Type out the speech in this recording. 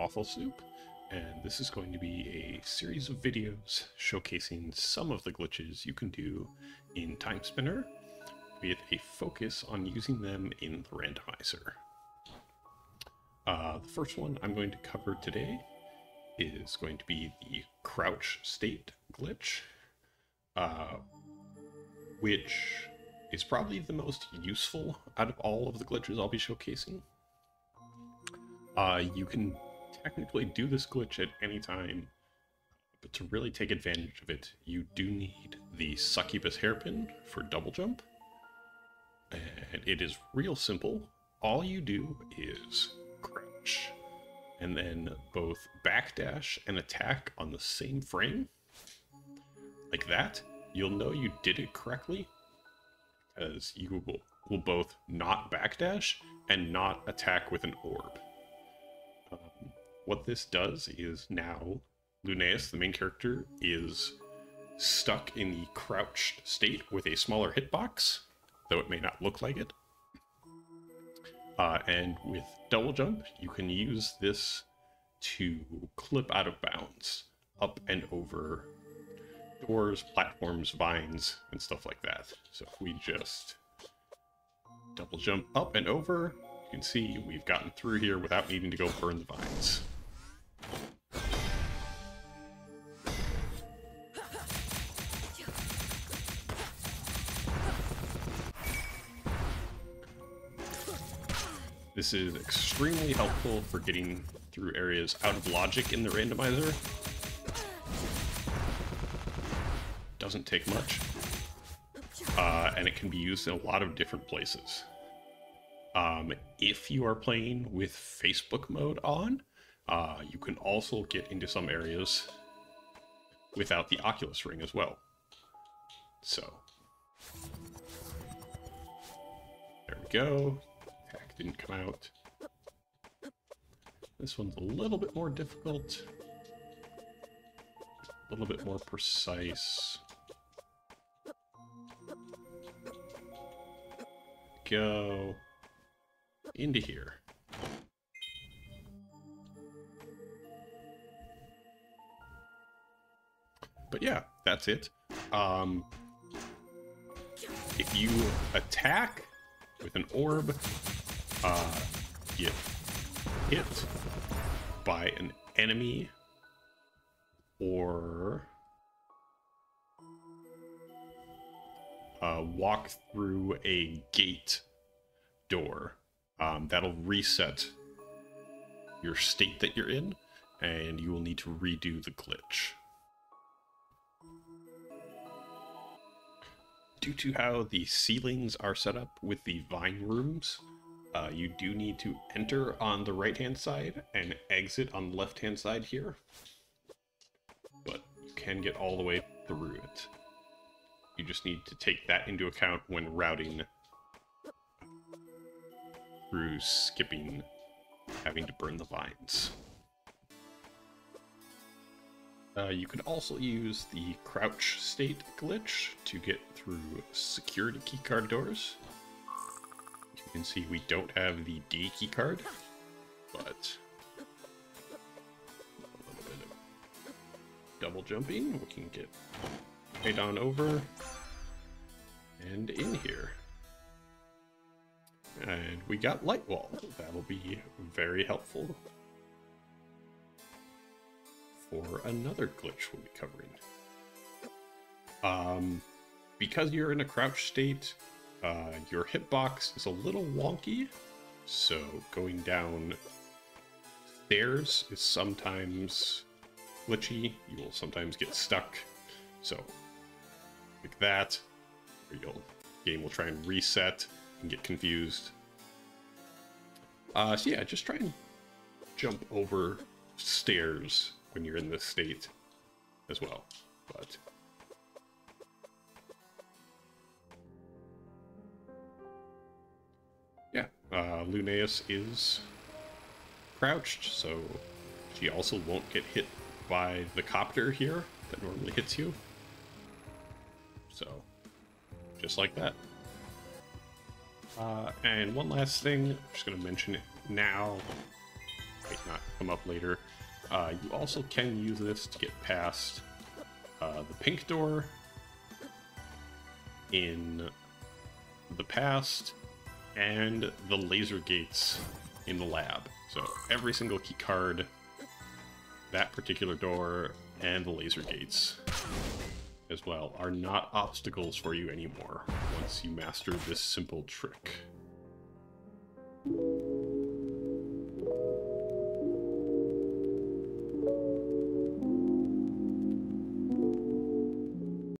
Wafflesoup, and this is going to be a series of videos showcasing some of the glitches you can do in Timespinner with a focus on using them in the randomizer. Uh, the first one I'm going to cover today is going to be the crouch state glitch, uh, which is probably the most useful out of all of the glitches I'll be showcasing. Uh, you can technically do this glitch at any time, but to really take advantage of it, you do need the Succubus hairpin for double jump. And it is real simple. All you do is crouch, and then both backdash and attack on the same frame. Like that, you'll know you did it correctly, as you will, will both not backdash and not attack with an orb. What this does is now Lunais, the main character, is stuck in the crouched state with a smaller hitbox, though it may not look like it. Uh, and with double jump, you can use this to clip out of bounds up and over doors, platforms, vines, and stuff like that. So if we just double jump up and over, you can see we've gotten through here without needing to go burn the vines. This is extremely helpful for getting through areas out of logic in the randomizer. Doesn't take much. Uh, and it can be used in a lot of different places. Um, if you are playing with Facebook mode on, uh, you can also get into some areas without the Oculus Ring as well. So, there we go. Didn't come out. This one's a little bit more difficult. A little bit more precise. Go into here. But yeah, that's it. Um, if you attack with an orb, uh, get hit by an enemy or uh, walk through a gate door, um, that'll reset your state that you're in, and you will need to redo the glitch. Due to how the ceilings are set up with the vine rooms, uh, you do need to enter on the right hand side and exit on the left hand side here. But you can get all the way through it. You just need to take that into account when routing through skipping having to burn the vines. Uh, you can also use the crouch state glitch to get through security keycard doors. You can see we don't have the D key card, but a little bit of double jumping, we can get right on over and in here. And we got Lightwall. That'll be very helpful for another glitch we'll be covering. Um, because you're in a crouch state, uh, your hitbox is a little wonky, so going down stairs is sometimes glitchy. You will sometimes get stuck. So, like that, or you'll game will try and reset and get confused. Uh, so yeah, just try and jump over stairs when you're in this state as well. But uh, Lunais is crouched, so she also won't get hit by the copter here that normally hits you. So, just like that. Uh, and one last thing, I'm just going to mention it now. might not come up later. Uh, you also can use this to get past uh, the pink door in the past and the laser gates in the lab. So every single key card, that particular door, and the laser gates as well are not obstacles for you anymore once you master this simple trick.